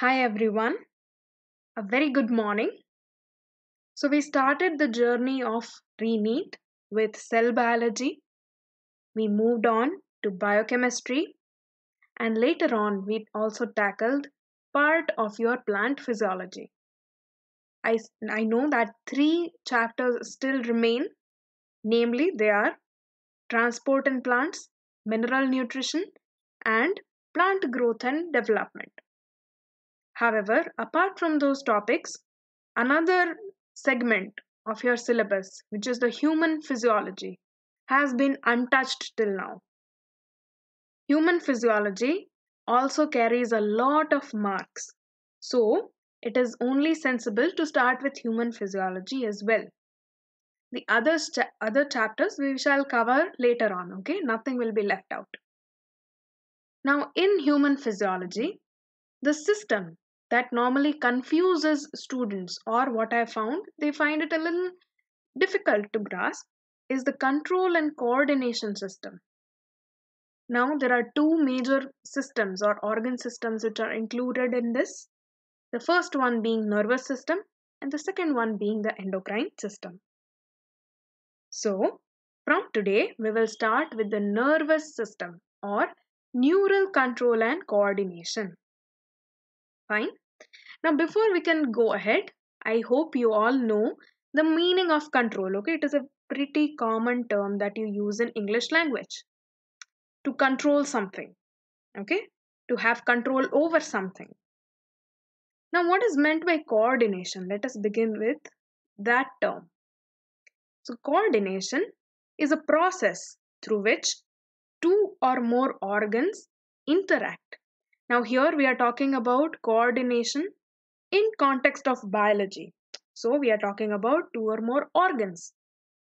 Hi everyone, a very good morning. So, we started the journey of ReNEET with cell biology. We moved on to biochemistry, and later on, we also tackled part of your plant physiology. I, I know that three chapters still remain, namely, they are transport in plants, mineral nutrition, and plant growth and development. However, apart from those topics, another segment of your syllabus, which is the human physiology, has been untouched till now. Human physiology also carries a lot of marks, so it is only sensible to start with human physiology as well. The other, other chapters we shall cover later on, okay? Nothing will be left out. Now, in human physiology, the system that normally confuses students or what i found they find it a little difficult to grasp is the control and coordination system. Now there are two major systems or organ systems which are included in this. The first one being nervous system and the second one being the endocrine system. So from today we will start with the nervous system or neural control and coordination Fine. Now, before we can go ahead, I hope you all know the meaning of control. Okay, it is a pretty common term that you use in English language to control something. Okay, to have control over something. Now, what is meant by coordination? Let us begin with that term. So, coordination is a process through which two or more organs interact now here we are talking about coordination in context of biology. So we are talking about two or more organs.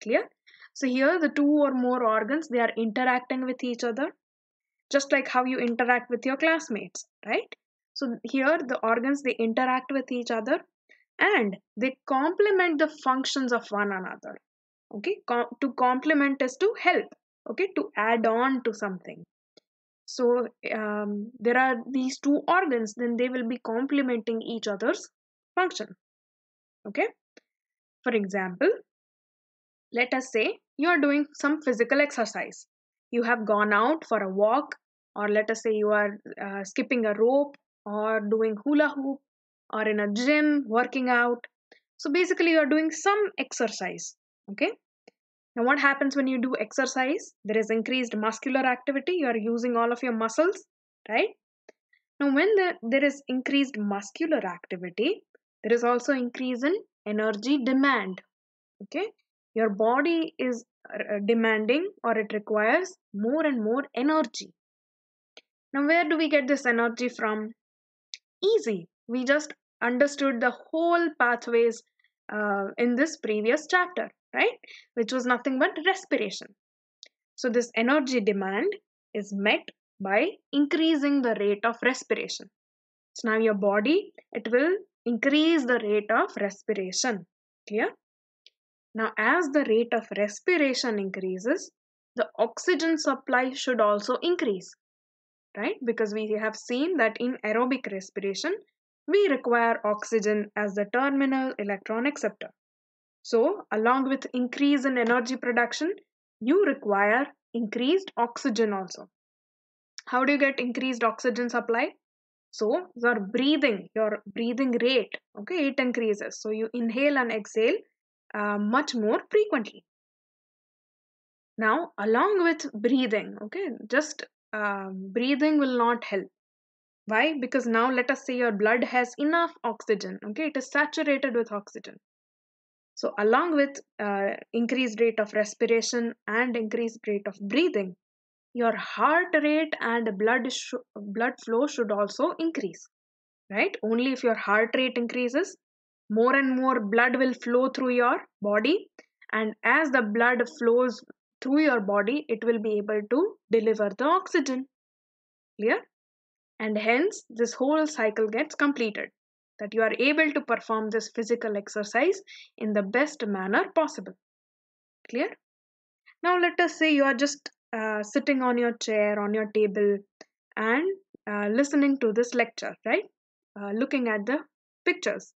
Clear? So here the two or more organs they are interacting with each other just like how you interact with your classmates, right? So here the organs they interact with each other and they complement the functions of one another. Okay? Com- to complement is to help, okay? To add on to something so um, there are these two organs then they will be complementing each other's function. Okay? For example let us say you are doing some physical exercise. You have gone out for a walk or let us say you are uh, skipping a rope or doing hula hoop or in a gym working out. So basically you are doing some exercise. Okay now, what happens when you do exercise? There is increased muscular activity. You are using all of your muscles, right? Now, when the, there is increased muscular activity, there is also increase in energy demand. Okay, your body is uh, demanding or it requires more and more energy. Now, where do we get this energy from? Easy. We just understood the whole pathways uh, in this previous chapter right? Which was nothing but respiration. So, this energy demand is met by increasing the rate of respiration. So, now your body it will increase the rate of respiration. Clear? Now, as the rate of respiration increases, the oxygen supply should also increase, right? Because we have seen that in aerobic respiration, we require oxygen as the terminal electron acceptor. So, along with increase in energy production, you require increased oxygen also. How do you get increased oxygen supply? So, your breathing, your breathing rate, okay, it increases. So, you inhale and exhale uh, much more frequently. Now, along with breathing, okay, just um, breathing will not help. Why? Because now let us say your blood has enough oxygen, okay, it is saturated with oxygen so, along with uh, increased rate of respiration and increased rate of breathing, your heart rate and blood blood flow should also increase. Right? Only if your heart rate increases, more and more blood will flow through your body, and as the blood flows through your body, it will be able to deliver the oxygen. Clear? And hence, this whole cycle gets completed that you are able to perform this physical exercise in the best manner possible. Clear? Now, let us say you are just uh, sitting on your chair, on your table, and uh, listening to this lecture, right? uh, looking at the pictures.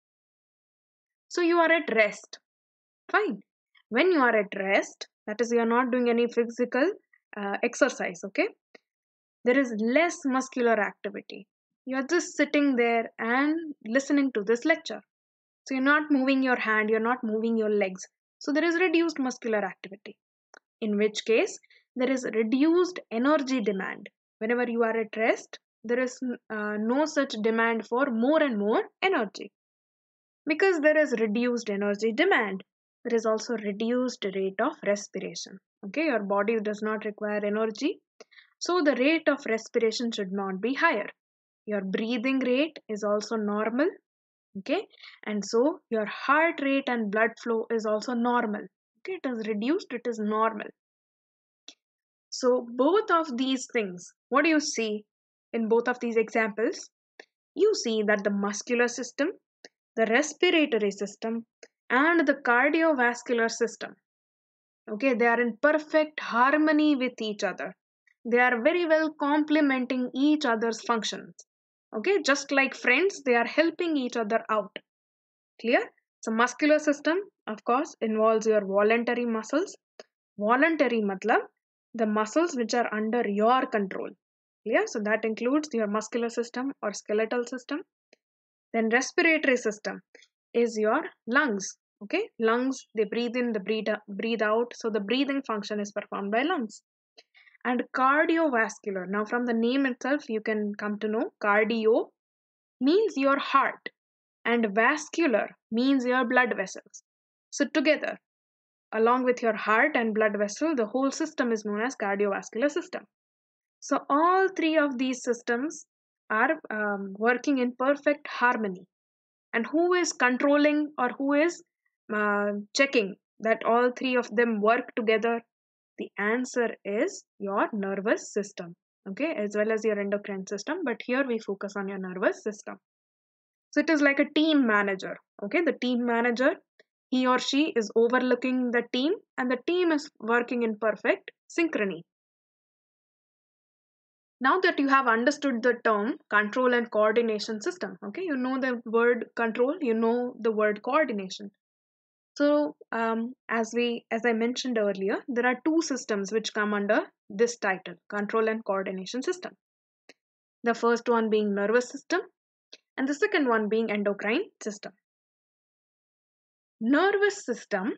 So you are at rest. Fine. When you are at rest, that is, you are not doing any physical uh, exercise, okay? There is less muscular activity. You are just sitting there and listening to this lecture. So you're not moving your hand, you're not moving your legs. So there is reduced muscular activity. In which case, there is reduced energy demand. Whenever you are at rest, there is uh, no such demand for more and more energy. Because there is reduced energy demand, there is also reduced rate of respiration. Okay, your body does not require energy, so the rate of respiration should not be higher. Your breathing rate is also normal. Okay, and so your heart rate and blood flow is also normal. Okay, it is reduced, it is normal. So, both of these things, what do you see in both of these examples? You see that the muscular system, the respiratory system, and the cardiovascular system, okay, they are in perfect harmony with each other. They are very well complementing each other's functions. Okay, just like friends, they are helping each other out. Clear? So, muscular system, of course, involves your voluntary muscles. Voluntary matlab the muscles which are under your control. Clear? So that includes your muscular system or skeletal system. Then respiratory system is your lungs. Okay, lungs they breathe in, the breathe breathe out. So the breathing function is performed by lungs. And cardiovascular. Now from the name itself, you can come to know cardio means your heart, and vascular means your blood vessels. So together, along with your heart and blood vessel, the whole system is known as cardiovascular system. So all three of these systems are um, working in perfect harmony. And who is controlling or who is uh, checking that all three of them work together? The answer is your nervous system, okay, as well as your endocrine system. But here we focus on your nervous system. So it is like a team manager, okay. The team manager he or she is overlooking the team and the team is working in perfect synchrony. Now that you have understood the term control and coordination system, okay, you know the word control, you know the word coordination. So, um, as we, as I mentioned earlier, there are two systems which come under this title, control and coordination system. The first one being nervous system, and the second one being endocrine system. Nervous system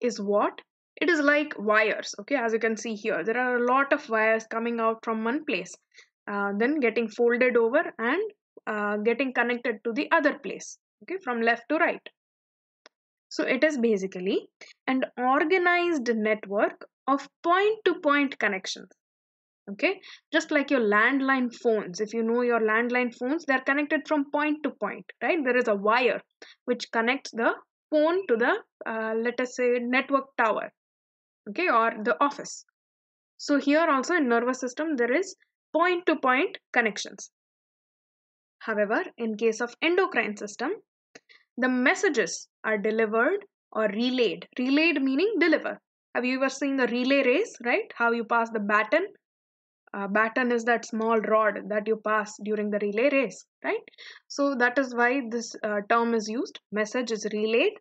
is what? It is like wires okay? As you can see here there are a lot of wires coming out from one place uh, then getting folded over and uh, getting connected to the other place okay? From left to right so it is basically an organized network of point to point connections. Okay? Just like your landline phones. If you know your landline phones they're connected from point to point right? There is a wire which connects the phone to the uh, let us say network tower okay or the office. So here also in nervous system there is point to point connections. However in case of endocrine system the messages are delivered or relayed. Relayed meaning deliver. Have you ever seen the relay race right? How you pass the baton? Uh, baton is that small rod that you pass during the relay race right? So that is why this uh, term is used. Message is relayed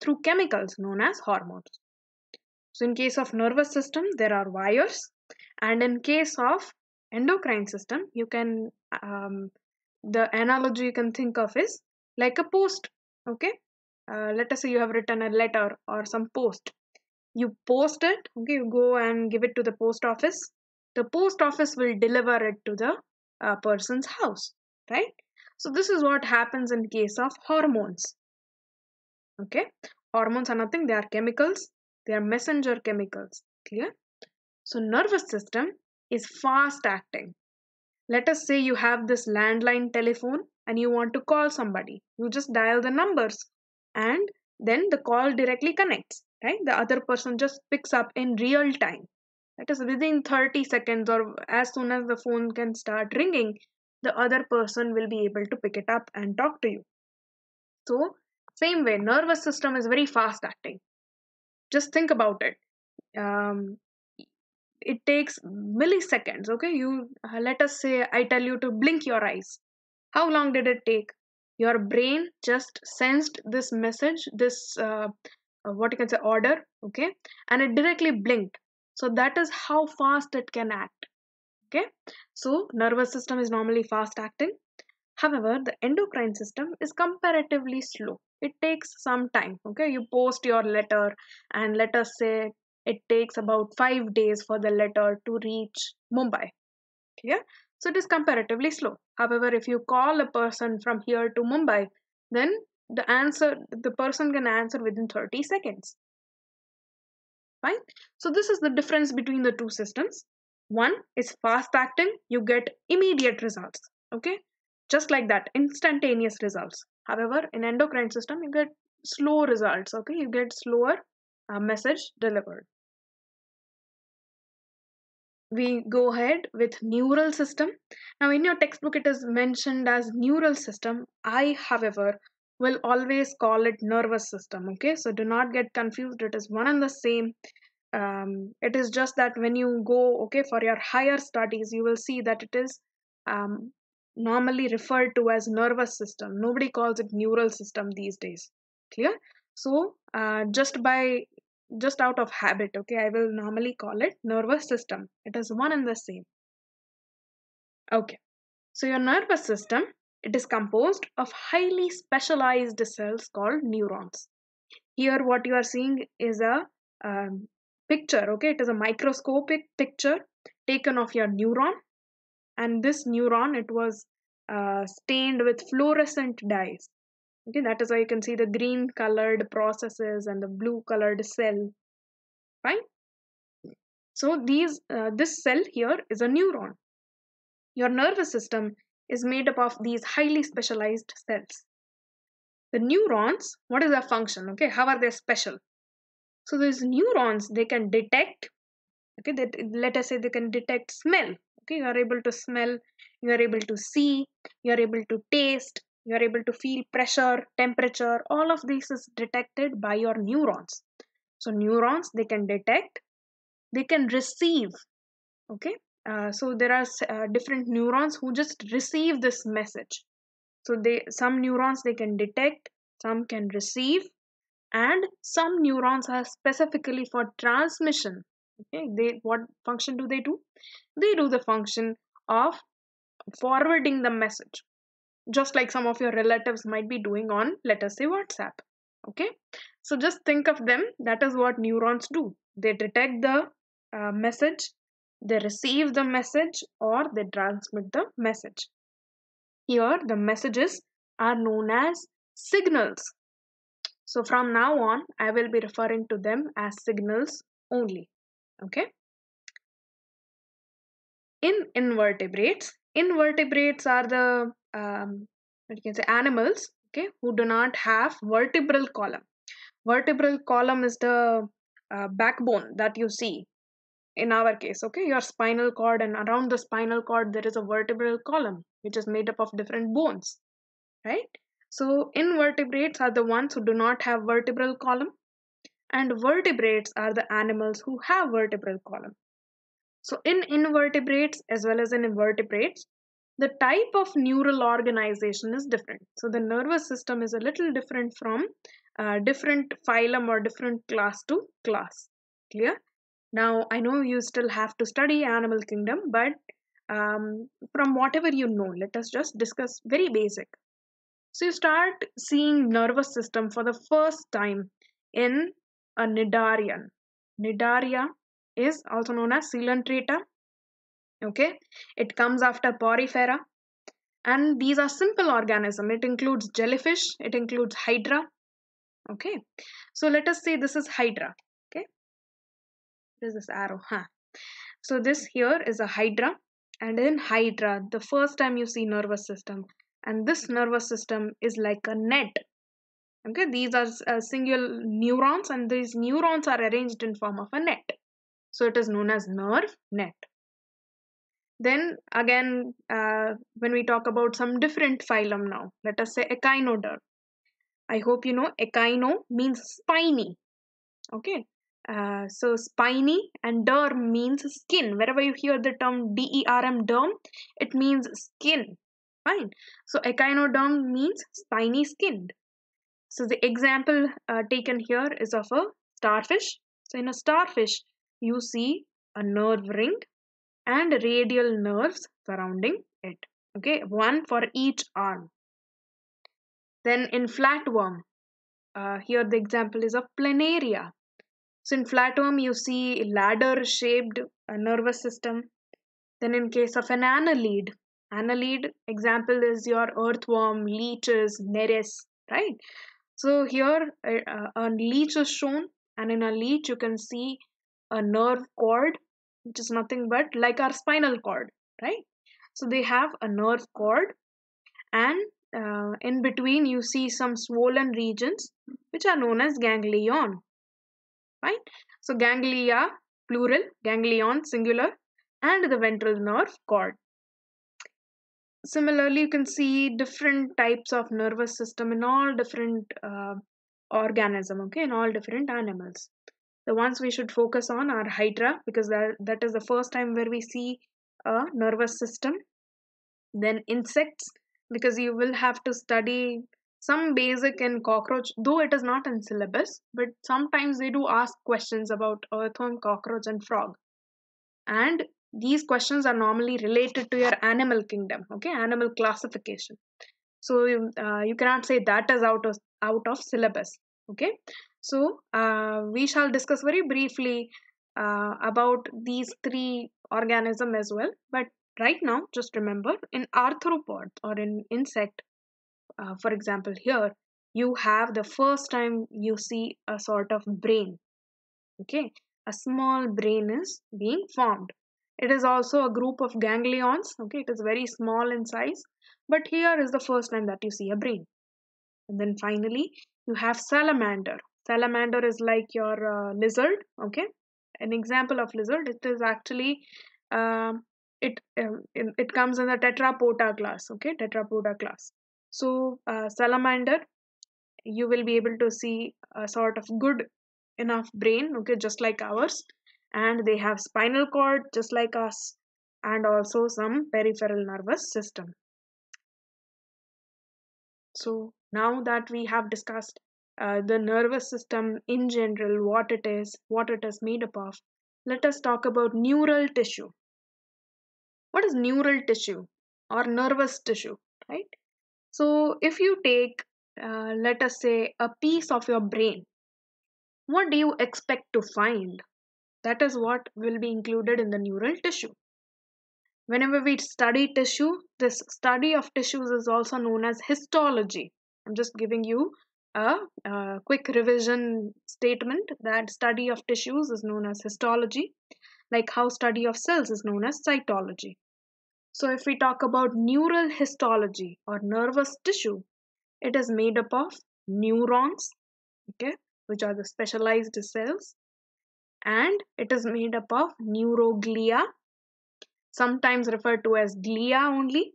through chemicals known as hormones. So in case of nervous system there are wires. And in case of endocrine system you can um, the analogy you can think of is like a post okay? Uh, let us say you have written a letter or some post. You post it okay? You go and give it to the post office. The post office will deliver it to the uh, person's house right? So this is what happens in case of hormones. Okay? Hormones are nothing. They are chemicals. They are messenger chemicals. Clear? So nervous system is fast acting. Let us say you have this landline telephone and you want to call somebody. You just dial the numbers and then the call directly connects right? The other person just picks up in real time. That is within 30 seconds or as soon as the phone can start ringing the other person will be able to pick it up and talk to you. So same way nervous system is very fast acting. Just think about it. Um, it takes milliseconds okay? You uh, let us say i tell you to blink your eyes how long did it take? Your brain just sensed this message this uh, uh, what you can say order okay? And it directly blinked. So that is how fast it can act okay? So nervous system is normally fast acting. However the endocrine system is comparatively slow. It takes some time okay? You post your letter and let us say it takes about 5 days for the letter to reach mumbai clear so it is comparatively slow. However if you call a person from here to mumbai then the answer the person can answer within 30 seconds. Fine so this is the difference between the two systems. One is fast acting you get immediate results. Okay? Just like that instantaneous results. However in endocrine system you get slow results. Okay? You get slower uh, message delivered we go ahead with neural system. Now in your textbook it is mentioned as neural system. I however will always call it nervous system okay? So do not get confused. It is one and the same. Um, it is just that when you go okay for your higher studies you will see that it is um, normally referred to as nervous system. Nobody calls it neural system these days clear? So uh, just by just out of habit okay? I will normally call it nervous system. It is one and the same. Okay. So your nervous system it is composed of highly specialized cells called neurons. Here what you are seeing is a um, picture okay? It is a microscopic picture taken of your neuron. And this neuron it was uh, stained with fluorescent dyes okay that is why you can see the green colored processes and the blue colored cell. Fine? So these uh, this cell here is a neuron. Your nervous system is made up of these highly specialized cells. The neurons what is their function? Okay how are they special? So these neurons they can detect okay that let us say they can detect smell. Okay you are able to smell you are able to see you are able to taste you are able to feel pressure temperature all of this is detected by your neurons. So neurons they can detect they can receive okay? Uh, so there are uh, different neurons who just receive this message. So they some neurons they can detect some can receive and some neurons are specifically for transmission okay? They what function do they do? They do the function of forwarding the message just like some of your relatives might be doing on let us say whatsapp okay? So just think of them that is what neurons do. They detect the uh, message they receive the message or they transmit the message. Here the messages are known as signals. So from now on i will be referring to them as signals only okay? In invertebrates invertebrates are the um, what you can say animals okay who do not have vertebral column. Vertebral column is the uh, backbone that you see in our case okay. Your spinal cord and around the spinal cord there is a vertebral column which is made up of different bones right? So invertebrates are the ones who do not have vertebral column and vertebrates are the animals who have vertebral column. So in invertebrates as well as in invertebrates the type of neural organization is different. So the nervous system is a little different from uh, different phylum or different class to class. Clear? Now i know you still have to study animal kingdom but um, from whatever you know let us just discuss very basic. So you start seeing nervous system for the first time in a Cnidarian. Cnidaria is also known as coelenterata okay? It comes after porifera. And these are simple organism. It includes jellyfish. It includes hydra. Okay? So let us say this is hydra. Okay? This is arrow huh? So this here is a hydra. And in hydra the first time you see nervous system. And this nervous system is like a net. Okay? These are uh, single neurons. And these neurons are arranged in form of a net. So it is known as nerve net then again, uh, when we talk about some different phylum now, let us say echinoderm. I hope you know echino means spiny. Okay. Uh, so spiny and derm means skin. Wherever you hear the term D-E-R-M derm, it means skin. Fine. So echinoderm means spiny skinned. So the example uh, taken here is of a starfish. So in a starfish, you see a nerve ring and radial nerves surrounding it. Okay, one for each arm. Then in flatworm, uh, here the example is of planaria. So in flatworm, you see ladder-shaped uh, nervous system. Then in case of an annelid, annelid example is your earthworm, leeches, nereis, right? So here uh, a leech is shown, and in a leech you can see a nerve cord, which is nothing but like our spinal cord, right? So they have a nerve cord, and uh, in between you see some swollen regions, which are known as ganglion. right? So ganglia, plural, ganglion, singular, and the ventral nerve cord. Similarly, you can see different types of nervous system in all different uh, organism, okay, in all different animals. The ones we should focus on are Hydra because that, that is the first time where we see a nervous system. Then insects because you will have to study some basic in cockroach, though it is not in syllabus, but sometimes they do ask questions about earthworm, cockroach, and frog. And these questions are normally related to your animal kingdom okay animal classification so uh, you cannot say that is out of out of syllabus okay so uh, we shall discuss very briefly uh, about these three organism as well but right now just remember in arthropod or in insect uh, for example here you have the first time you see a sort of brain okay a small brain is being formed it is also a group of ganglions. Okay, it is very small in size, but here is the first time that you see a brain. And then finally, you have salamander. Salamander is like your uh, lizard. Okay, an example of lizard. It is actually um, it, um, it comes in the tetrapoda class. Okay, tetrapoda class. So uh, salamander, you will be able to see a sort of good enough brain. Okay, just like ours and they have spinal cord just like us and also some peripheral nervous system. So now that we have discussed uh, the nervous system in general, what it is, what it is made up of, let us talk about neural tissue. What is neural tissue or nervous tissue, right? So if you take, uh, let us say, a piece of your brain, what do you expect to find? That is what will be included in the neural tissue. Whenever we study tissue, this study of tissues is also known as histology. I'm just giving you a, a quick revision statement that study of tissues is known as histology, like how study of cells is known as cytology. So if we talk about neural histology or nervous tissue, it is made up of neurons, okay, which are the specialized cells, and it is made up of neuroglia, sometimes referred to as glia only,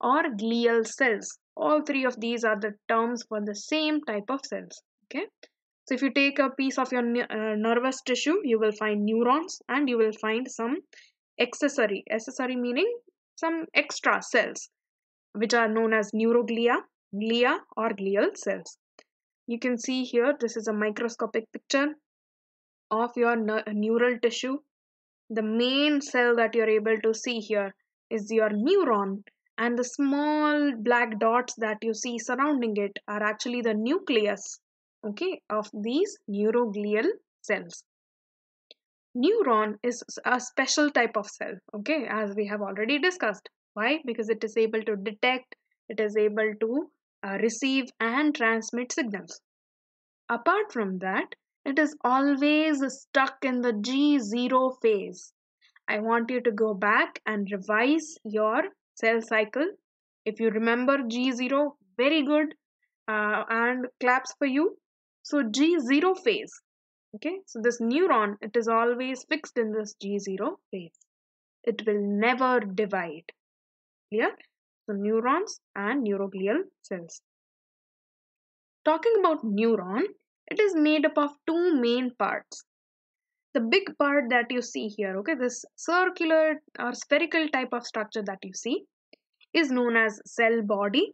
or glial cells. All three of these are the terms for the same type of cells. Okay. So if you take a piece of your uh, nervous tissue, you will find neurons and you will find some accessory, accessory meaning some extra cells, which are known as neuroglia, glia or glial cells. You can see here, this is a microscopic picture of your neural tissue the main cell that you're able to see here is your neuron and the small black dots that you see surrounding it are actually the nucleus okay of these neuroglial cells. Neuron is a special type of cell okay as we have already discussed. Why? Because it is able to detect it is able to uh, receive and transmit signals. Apart from that it is always stuck in the G0 phase. I want you to go back and revise your cell cycle. If you remember G0, very good uh, and claps for you. So G0 phase. Okay, so this neuron, it is always fixed in this G0 phase. It will never divide. Clear? So neurons and neuroglial cells. Talking about neuron, it is made up of two main parts. The big part that you see here, okay, this circular or spherical type of structure that you see, is known as cell body.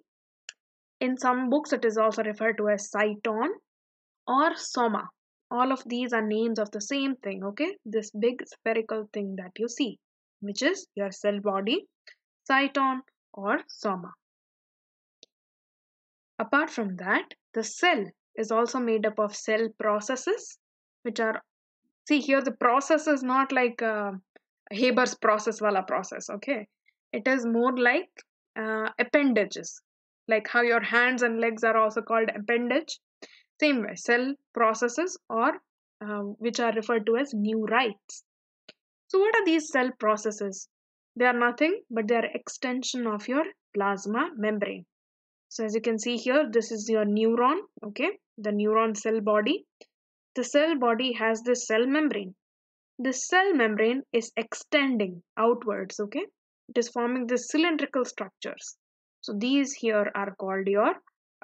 In some books, it is also referred to as cyton or soma. All of these are names of the same thing, okay? This big spherical thing that you see, which is your cell body, cyton or soma. Apart from that, the cell is also made up of cell processes, which are, see here the process is not like uh, Haber's process wala process, okay? It is more like uh, appendages, like how your hands and legs are also called appendage. Same way, cell processes or uh, which are referred to as neurites. So what are these cell processes? They are nothing but they are extension of your plasma membrane. So as you can see here, this is your neuron, okay? The neuron cell body. The cell body has this cell membrane. The cell membrane is extending outwards, okay? It is forming the cylindrical structures. So these here are called your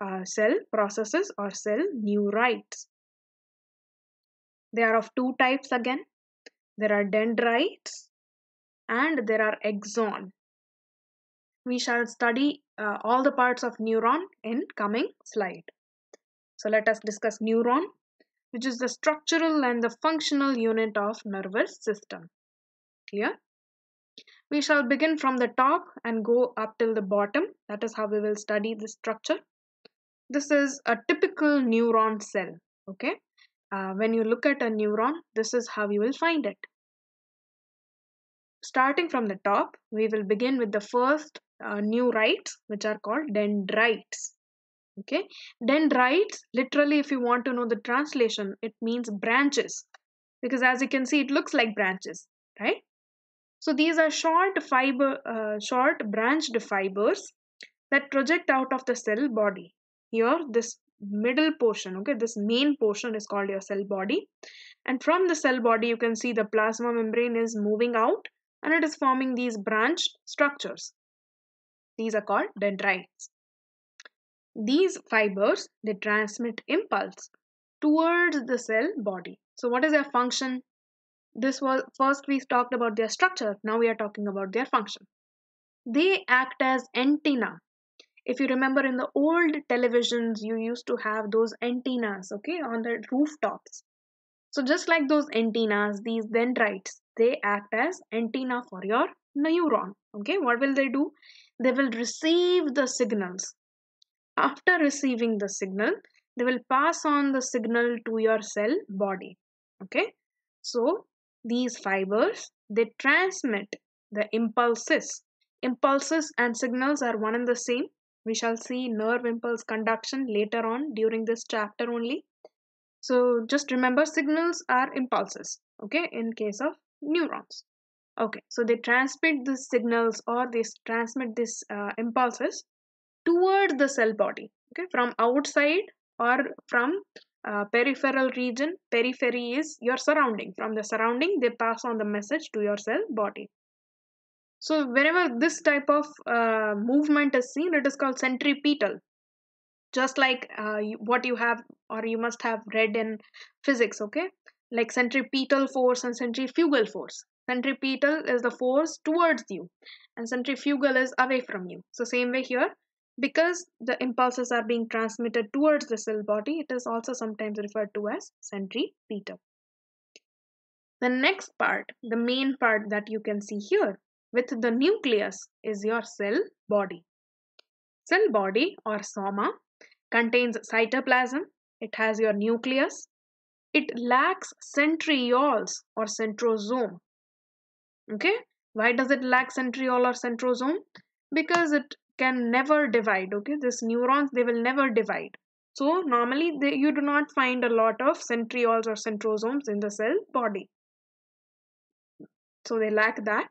uh, cell processes or cell neurites. They are of two types again. There are dendrites and there are axon. We shall study uh, all the parts of neuron in coming slide. So let us discuss neuron, which is the structural and the functional unit of nervous system. Clear? We shall begin from the top and go up till the bottom. That is how we will study the structure. This is a typical neuron cell. Okay. Uh, when you look at a neuron, this is how you will find it. Starting from the top, we will begin with the first uh, neurites, which are called dendrites. Okay, dendrites, literally, if you want to know the translation, it means branches because as you can see, it looks like branches, right? So these are short fiber, uh, short branched fibers that project out of the cell body. Here, this middle portion, okay, this main portion is called your cell body. And from the cell body, you can see the plasma membrane is moving out and it is forming these branched structures. These are called dendrites. These fibers, they transmit impulse towards the cell body. So what is their function? This was first we talked about their structure. Now we are talking about their function. They act as antenna. If you remember in the old televisions, you used to have those antennas, okay, on the rooftops. So just like those antennas, these dendrites, they act as antenna for your neuron. Okay, what will they do? They will receive the signals after receiving the signal, they will pass on the signal to your cell body. Okay. So these fibers, they transmit the impulses. Impulses and signals are one and the same. We shall see nerve impulse conduction later on during this chapter only. So just remember signals are impulses. Okay. In case of neurons. Okay. So they transmit the signals or they transmit these uh, impulses toward the cell body okay? From outside or from uh, peripheral region periphery is your surrounding. From the surrounding they pass on the message to your cell body. So whenever this type of uh, movement is seen it is called centripetal. Just like uh, what you have or you must have read in physics okay? Like centripetal force and centrifugal force. Centripetal is the force towards you and centrifugal is away from you. So same way here because the impulses are being transmitted towards the cell body, it is also sometimes referred to as centripetal. The next part, the main part that you can see here with the nucleus is your cell body. Cell body or soma contains cytoplasm. It has your nucleus. It lacks centrioles or centrosome. Okay, why does it lack centriole or centrosome? Because it can never divide okay? This neurons they will never divide. So normally they, you do not find a lot of centrioles or centrosomes in the cell body. So they lack that.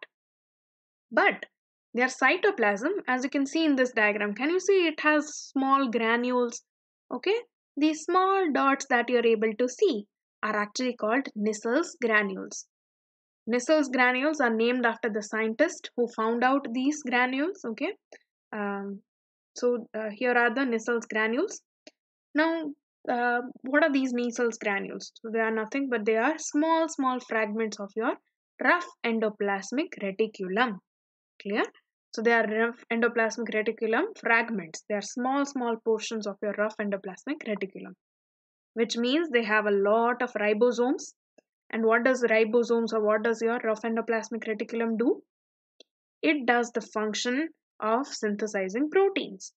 But their cytoplasm as you can see in this diagram can you see it has small granules okay? These small dots that you are able to see are actually called Nissls granules. Nissls granules are named after the scientist who found out these granules okay um, so uh, here are the Nissls granules. Now, uh, what are these Nissls granules? So they are nothing but they are small, small fragments of your rough endoplasmic reticulum. Clear? So they are rough endoplasmic reticulum fragments. They are small, small portions of your rough endoplasmic reticulum, which means they have a lot of ribosomes. And what does ribosomes or what does your rough endoplasmic reticulum do? It does the function of synthesizing proteins.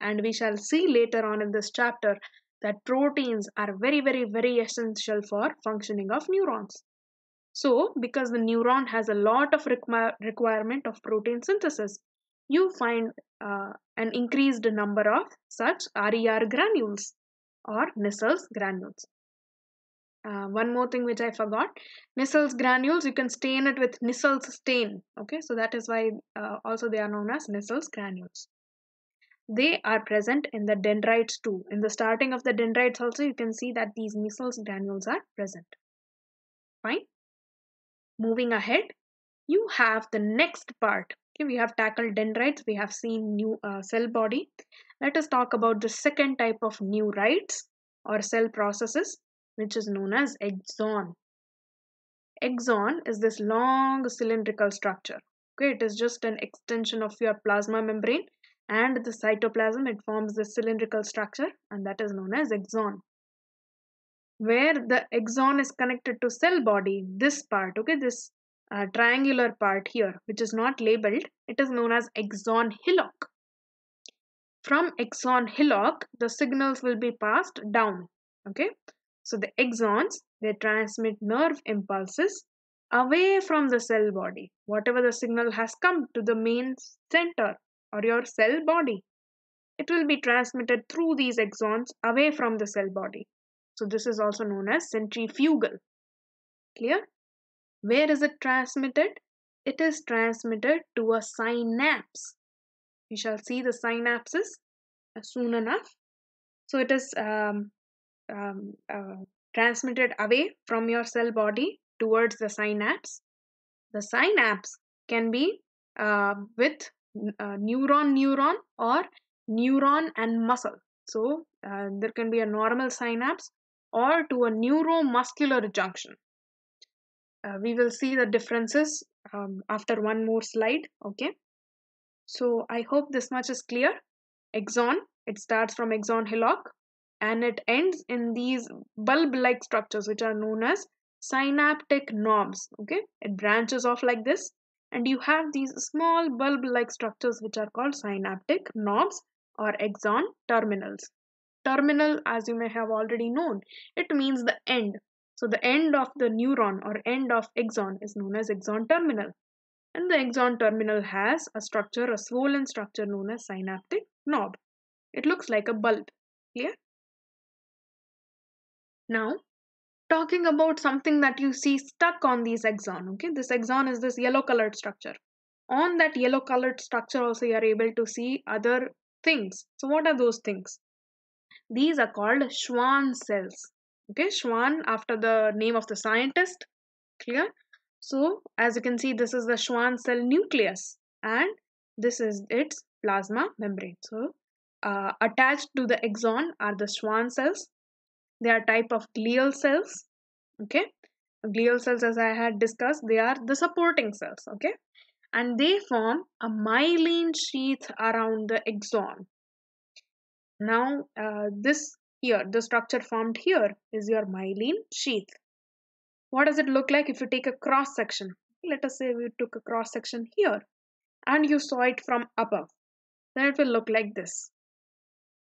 And we shall see later on in this chapter that proteins are very, very, very essential for functioning of neurons. So, because the neuron has a lot of require, requirement of protein synthesis, you find uh, an increased number of such RER granules or Nissl's granules. Uh, one more thing which I forgot, Nissl's granules, you can stain it with Nissl's stain. Okay, so that is why uh, also they are known as Nissl's granules. They are present in the dendrites too. In the starting of the dendrites also, you can see that these Nissl's granules are present. Fine. Moving ahead, you have the next part. Okay, we have tackled dendrites, we have seen new uh, cell body. Let us talk about the second type of neurites or cell processes, which is known as axon. Axon is this long cylindrical structure. Okay, it is just an extension of your plasma membrane and the cytoplasm. It forms the cylindrical structure, and that is known as axon where the axon is connected to cell body this part okay this uh, triangular part here which is not labeled it is known as axon hillock from axon hillock the signals will be passed down okay so the axons they transmit nerve impulses away from the cell body whatever the signal has come to the main center or your cell body it will be transmitted through these axons away from the cell body so this is also known as centrifugal. Clear? Where is it transmitted? It is transmitted to a synapse. We shall see the synapses soon enough. So it is um, um, uh, transmitted away from your cell body towards the synapse. The synapse can be uh, with uh, neuron neuron or neuron and muscle. So uh, there can be a normal synapse or to a neuromuscular junction. Uh, we will see the differences um, after one more slide. Okay. So I hope this much is clear. Axon, it starts from axon hillock and it ends in these bulb-like structures which are known as synaptic knobs. Okay. It branches off like this. And you have these small bulb-like structures which are called synaptic knobs or axon terminals. Terminal as you may have already known it means the end. So the end of the neuron or end of axon is known as axon terminal. And the axon terminal has a structure a swollen structure known as synaptic knob. It looks like a bulb clear now talking about something that you see stuck on these axon okay this axon is this yellow colored structure on that yellow colored structure also you are able to see other things so what are those things these are called Schwann cells. Okay, Schwann after the name of the scientist. Clear? So, as you can see, this is the Schwann cell nucleus and this is its plasma membrane. So, uh, attached to the axon are the Schwann cells. They are type of glial cells. Okay, glial cells, as I had discussed, they are the supporting cells. Okay, and they form a myelin sheath around the axon. Now, uh, this here, the structure formed here is your myelin sheath. What does it look like if you take a cross section? Let us say we took a cross section here and you saw it from above. Then it will look like this.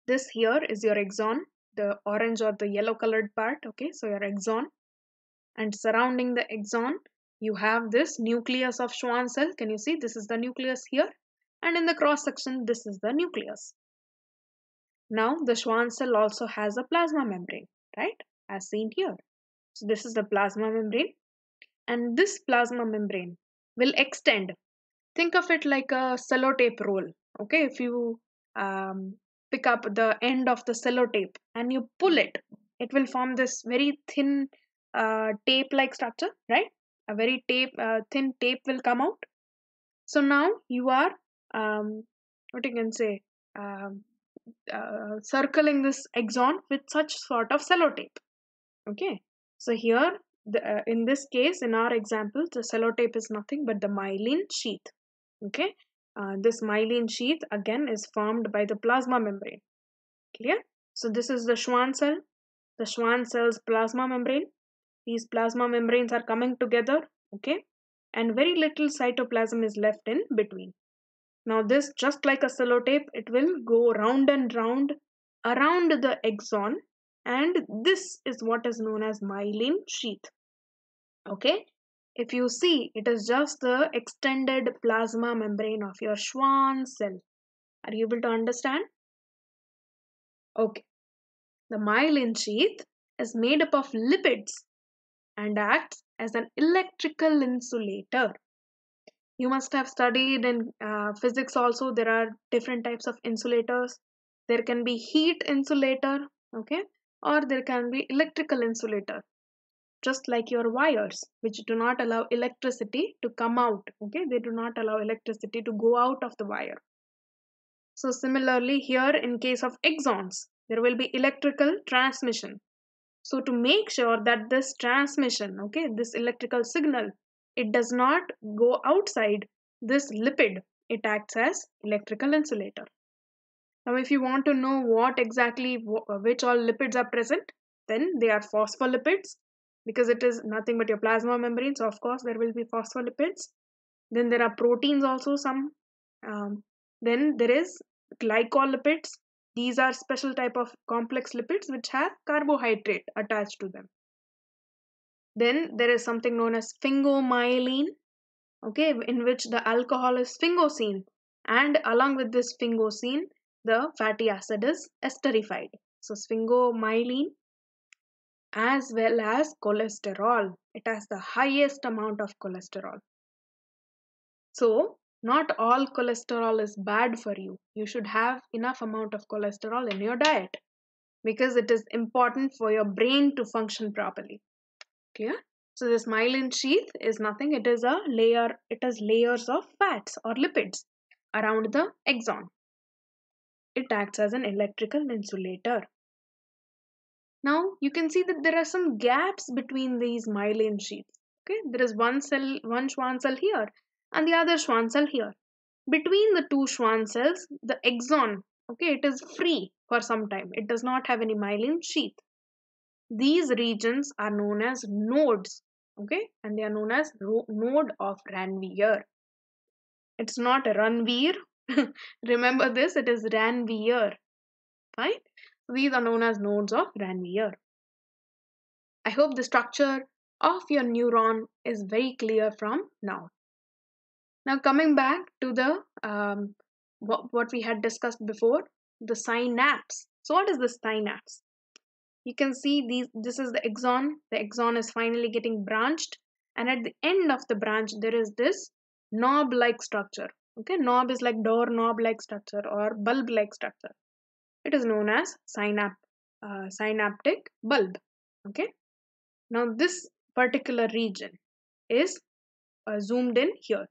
This here is your axon, the orange or the yellow colored part. Okay, so your axon. And surrounding the axon, you have this nucleus of Schwann cell. Can you see? This is the nucleus here. And in the cross section, this is the nucleus. Now the Schwann cell also has a plasma membrane, right? As seen here. So this is the plasma membrane and this plasma membrane will extend. Think of it like a sellotape roll. Okay, if you um, pick up the end of the sellotape and you pull it, it will form this very thin uh, tape-like structure, right? A very tape, uh, thin tape will come out. So now you are, um, what you can say, um, uh, circling this axon with such sort of sellotape. Okay? So here the, uh, in this case in our example the sellotape is nothing but the myelin sheath. Okay uh, this myelin sheath again is formed by the plasma membrane. Clear? So this is the Schwann cell, the Schwann cell's plasma membrane. These plasma membranes are coming together, okay? And very little cytoplasm is left in between. Now this, just like a sellotape, it will go round and round around the axon and this is what is known as myelin sheath. Okay, if you see, it is just the extended plasma membrane of your Schwann cell. Are you able to understand? Okay. The myelin sheath is made up of lipids and acts as an electrical insulator. You must have studied in uh, physics also, there are different types of insulators. There can be heat insulator, okay, or there can be electrical insulator just like your wires which do not allow electricity to come out okay? They do not allow electricity to go out of the wire. So similarly here in case of axons there will be electrical transmission. So to make sure that this transmission okay this electrical signal it does not go outside this lipid it acts as electrical insulator. Now if you want to know what exactly which all lipids are present then they are phospholipids because it is nothing but your plasma membrane so of course there will be phospholipids. Then there are proteins also some um, then there is glycolipids. These are special type of complex lipids which have carbohydrate attached to them. Then there is something known as sphingomyelin okay in which the alcohol is sphingosine and along with this sphingosine the fatty acid is esterified. So sphingomyelin as well as cholesterol. It has the highest amount of cholesterol. So, not all cholesterol is bad for you. You should have enough amount of cholesterol in your diet because it is important for your brain to function properly. Clear? So this myelin sheath is nothing. It is a layer. It has layers of fats or lipids around the axon. It acts as an electrical insulator. Now you can see that there are some gaps between these myelin sheaths. Okay, there is one cell, one Schwann cell here and the other Schwann cell here. Between the two Schwann cells, the axon, okay, it is free for some time. It does not have any myelin sheath. These regions are known as nodes, okay, and they are known as node of Ranvier. It's not Ranvier. Remember this, it is Ranvier. Fine. These are known as nodes of Ranvier. I hope the structure of your neuron is very clear from now. Now coming back to the um, what, what we had discussed before, the synapse. So what is the synapse? You can see these. This is the axon. The axon is finally getting branched, and at the end of the branch there is this knob-like structure. Okay, knob is like door knob-like structure or bulb-like structure it is known as synap uh, synaptic bulb. Okay? Now this particular region is uh, zoomed in here.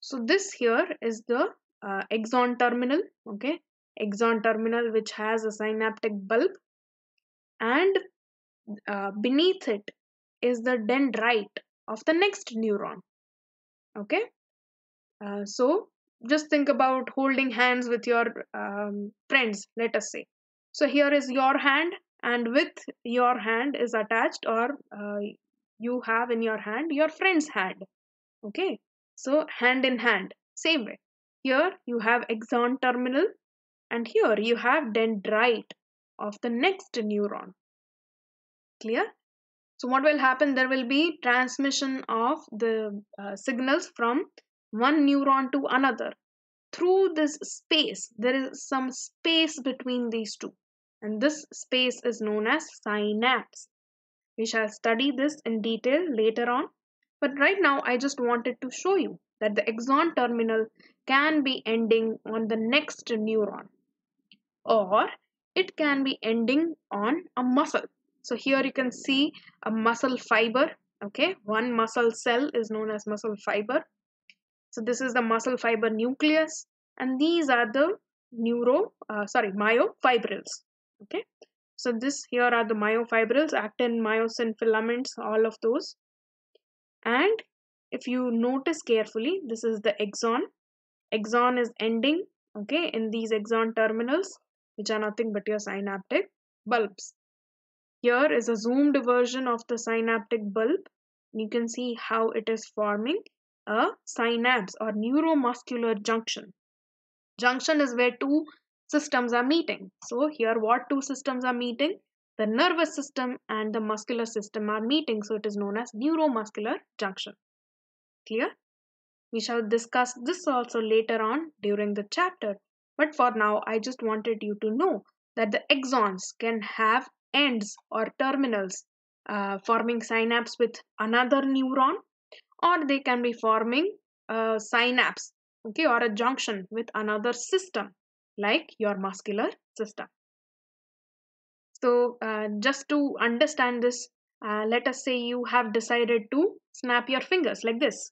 So this here is the uh, axon terminal. Okay? Axon terminal which has a synaptic bulb and uh, beneath it is the dendrite of the next neuron. Okay? Uh, so just think about holding hands with your um, friends let us say. So here is your hand and with your hand is attached or uh, you have in your hand your friend's hand. Okay? So hand in hand same way. Here you have axon terminal and here you have dendrite of the next neuron. Clear? So what will happen? There will be transmission of the uh, signals from one neuron to another. Through this space, there is some space between these two, and this space is known as synapse. We shall study this in detail later on, but right now I just wanted to show you that the axon terminal can be ending on the next neuron or it can be ending on a muscle. So here you can see a muscle fiber. Okay, one muscle cell is known as muscle fiber so this is the muscle fiber nucleus and these are the neuro, uh, sorry, myofibrils. Okay. So this here are the myofibrils, actin, myosin filaments, all of those. And if you notice carefully, this is the axon. Axon is ending okay in these axon terminals which are nothing but your synaptic bulbs here is a zoomed version of the synaptic bulb you can see how it is forming a synapse or neuromuscular junction. Junction is where two systems are meeting. So here what two systems are meeting? The nervous system and the muscular system are meeting. So it is known as neuromuscular junction. Clear? We shall discuss this also later on during the chapter. But for now i just wanted you to know that the axons can have ends or terminals uh, forming synapse with another neuron or they can be forming a synapse okay or a junction with another system like your muscular system. So uh, just to understand this uh, let us say you have decided to snap your fingers like this.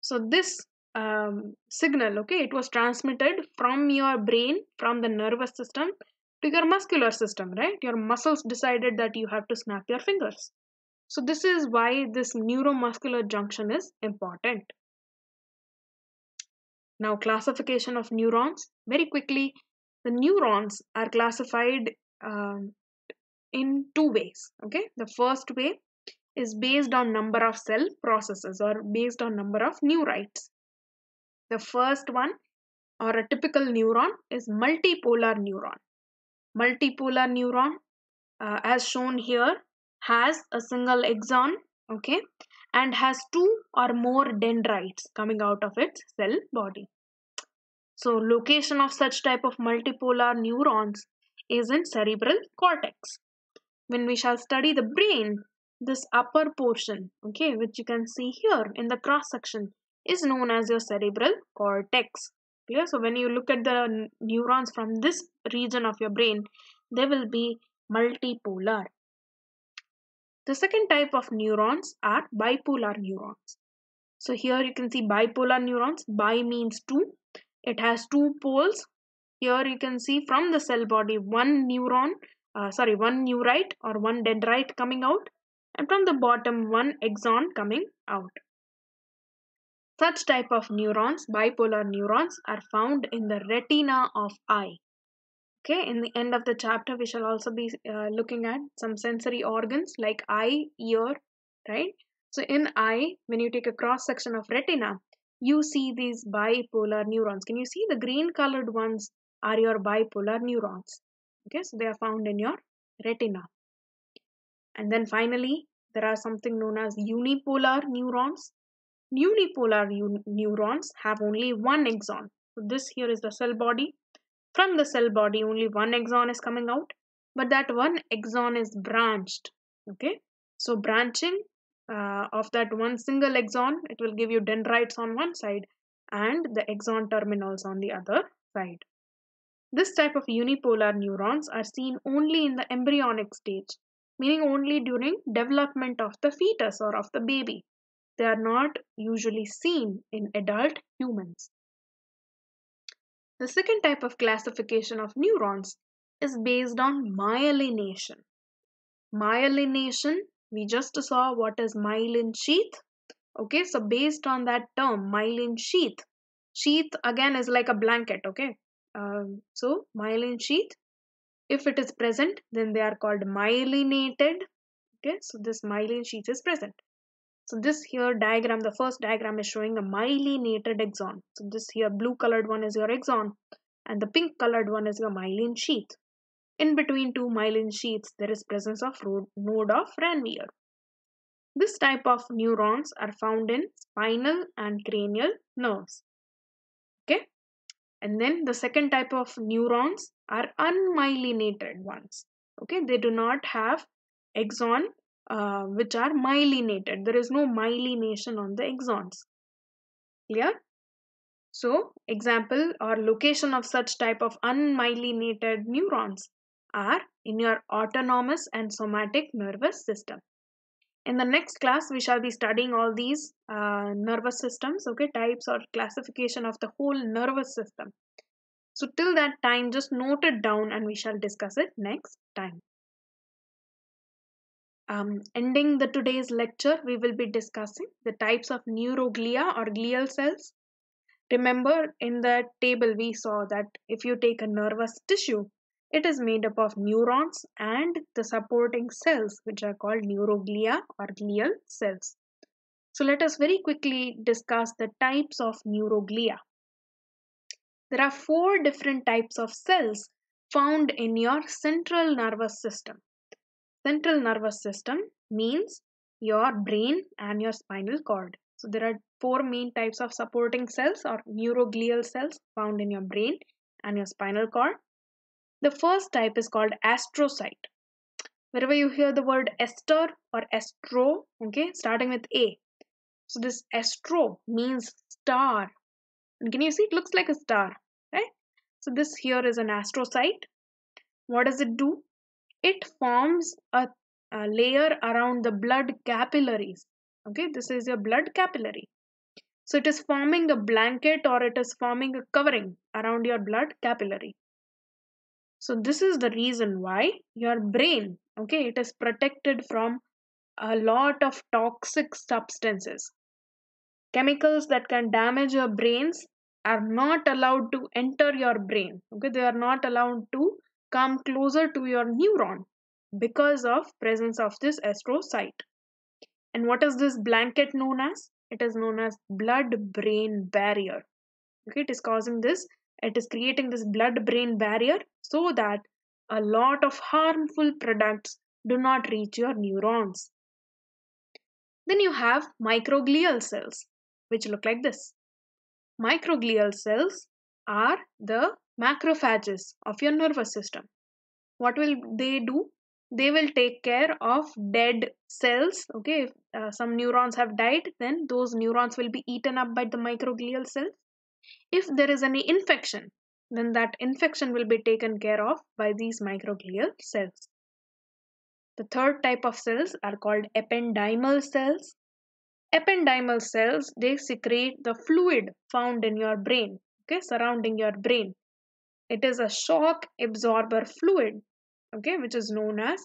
So this um, signal okay it was transmitted from your brain from the nervous system to your muscular system right? Your muscles decided that you have to snap your fingers so this is why this neuromuscular junction is important. Now classification of neurons. Very quickly the neurons are classified um, in two ways okay? The first way is based on number of cell processes or based on number of neurites. The first one or a typical neuron is multipolar neuron. Multipolar neuron uh, as shown here has a single axon okay and has two or more dendrites coming out of its cell body. So location of such type of multipolar neurons is in cerebral cortex. When we shall study the brain this upper portion okay which you can see here in the cross section is known as your cerebral cortex. Clear? So when you look at the neurons from this region of your brain they will be multipolar the second type of neurons are bipolar neurons so here you can see bipolar neurons bi means two it has two poles here you can see from the cell body one neuron uh, sorry one neurite or one dendrite coming out and from the bottom one axon coming out. Such type of neurons, bipolar neurons, are found in the retina of eye. Okay, in the end of the chapter, we shall also be uh, looking at some sensory organs like eye, ear, right? So in eye, when you take a cross section of retina, you see these bipolar neurons. Can you see the green colored ones are your bipolar neurons? Okay, so they are found in your retina. And then finally, there are something known as unipolar neurons. Unipolar neurons have only one axon. So this here is the cell body. From the cell body, only one axon is coming out, but that one axon is branched. Okay, so branching uh, of that one single axon, it will give you dendrites on one side and the axon terminals on the other side. This type of unipolar neurons are seen only in the embryonic stage meaning only during development of the fetus or of the baby. They are not usually seen in adult humans. The second type of classification of neurons is based on myelination. Myelination, we just saw what is myelin sheath. Okay, so based on that term, myelin sheath, sheath again is like a blanket. Okay, um, so myelin sheath if it is present, then they are called myelinated. Okay, so this myelin sheath is present. So this here diagram, the first diagram is showing a myelinated axon. So this here blue colored one is your axon and the pink colored one is your myelin sheath. In between two myelin sheaths, there is presence of node of Ranvier. This type of neurons are found in spinal and cranial nerves. Okay, and then the second type of neurons are unmyelinated ones okay they do not have axon uh, which are myelinated. There is no myelination on the axons clear? So example or location of such type of unmyelinated neurons are in your autonomous and somatic nervous system. In the next class we shall be studying all these uh, nervous systems okay types or classification of the whole nervous system. So till that time just note it down and we shall discuss it next time um, ending the today's lecture we will be discussing the types of neuroglia or glial cells Remember in the table we saw that if you take a nervous tissue, it is made up of neurons and the supporting cells which are called neuroglia or glial cells. So let us very quickly discuss the types of neuroglia. There are four different types of cells found in your central nervous system. Central nervous system means your brain and your spinal cord. So there are four main types of supporting cells or neuroglial cells found in your brain and your spinal cord. The first type is called astrocyte. Wherever you hear the word ester or astro, okay, starting with A. So this astro means star and can you see it looks like a star, right? So this here is an astrocyte. What does it do? It forms a, a layer around the blood capillaries. Okay, this is your blood capillary. So it is forming a blanket or it is forming a covering around your blood capillary. So this is the reason why your brain, okay, it is protected from a lot of toxic substances chemicals that can damage your brains are not allowed to enter your brain okay they are not allowed to come closer to your neuron because of presence of this astrocyte. And what is this blanket known as? It is known as blood brain barrier. Okay it is causing this it is creating this blood brain barrier so that a lot of harmful products do not reach your neurons. Then you have microglial cells which look like this. Microglial cells are the macrophages of your nervous system. What will they do? They will take care of dead cells. Okay, if uh, some neurons have died, then those neurons will be eaten up by the microglial cells. If there is any infection, then that infection will be taken care of by these microglial cells. The third type of cells are called ependymal cells ependymal cells they secrete the fluid found in your brain okay surrounding your brain it is a shock absorber fluid okay which is known as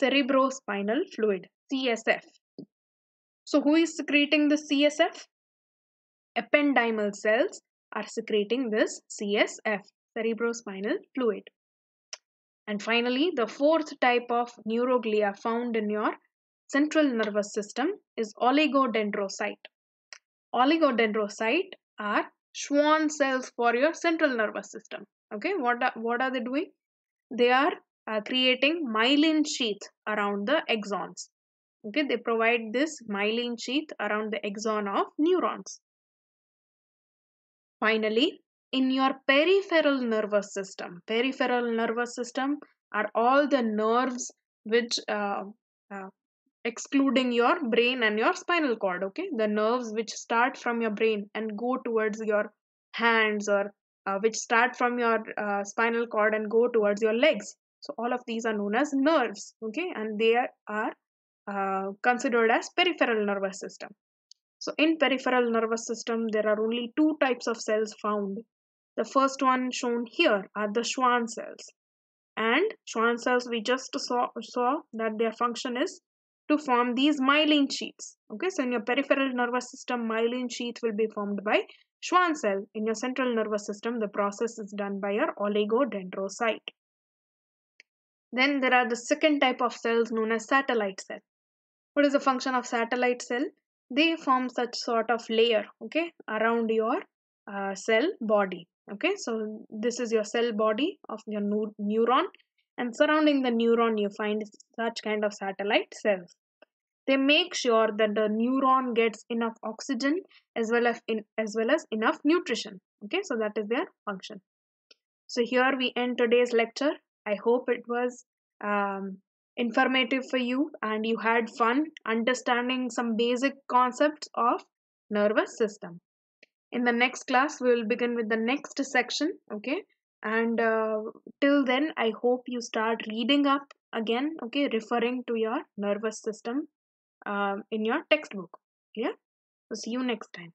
cerebrospinal fluid csf so who is secreting the csf ependymal cells are secreting this csf cerebrospinal fluid and finally the fourth type of neuroglia found in your central nervous system is oligodendrocyte. Oligodendrocyte are Schwann cells for your central nervous system. Okay, what are, what are they doing? They are uh, creating myelin sheath around the axons. Okay, they provide this myelin sheath around the axon of neurons. Finally, in your peripheral nervous system, peripheral nervous system are all the nerves which uh, uh, excluding your brain and your spinal cord okay the nerves which start from your brain and go towards your hands or uh, which start from your uh, spinal cord and go towards your legs. So all of these are known as nerves okay? And they are uh, considered as peripheral nervous system. So in peripheral nervous system there are only two types of cells found. The first one shown here are the schwann cells. And schwann cells we just saw saw that their function is to form these myelin sheaths. Okay, so in your peripheral nervous system, myelin sheath will be formed by Schwann cell. In your central nervous system, the process is done by your oligodendrocyte. Then there are the second type of cells known as satellite cell. What is the function of satellite cell? They form such sort of layer, okay, around your uh, cell body. Okay, so this is your cell body of your neuron and surrounding the neuron you find such kind of satellite cells they make sure that the neuron gets enough oxygen as well as in, as well as enough nutrition. Okay so that is their function. So here we end today's lecture. I hope it was um, informative for you and you had fun understanding some basic concepts of nervous system. In the next class we will begin with the next section. Okay and uh, till then i hope you start reading up again. Okay referring to your nervous system um, in your textbook yeah? So see you next time